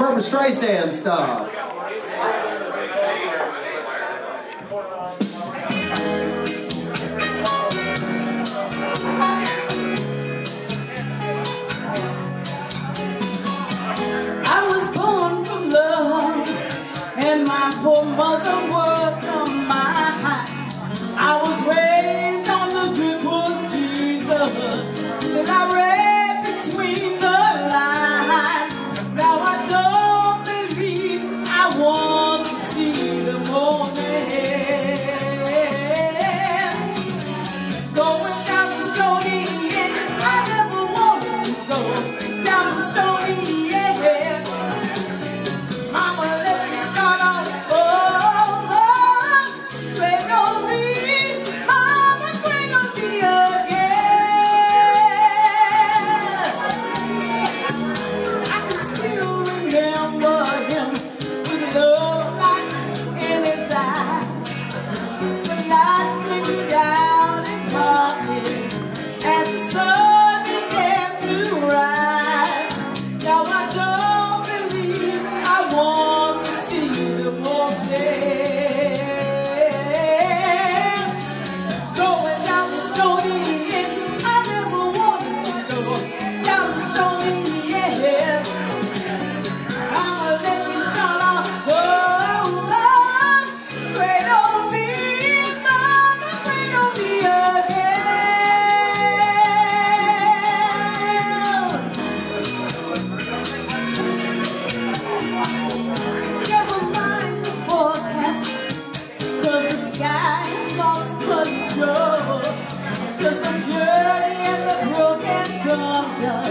Purple Streisand stuff. I was born from love, and my poor mother was. Father.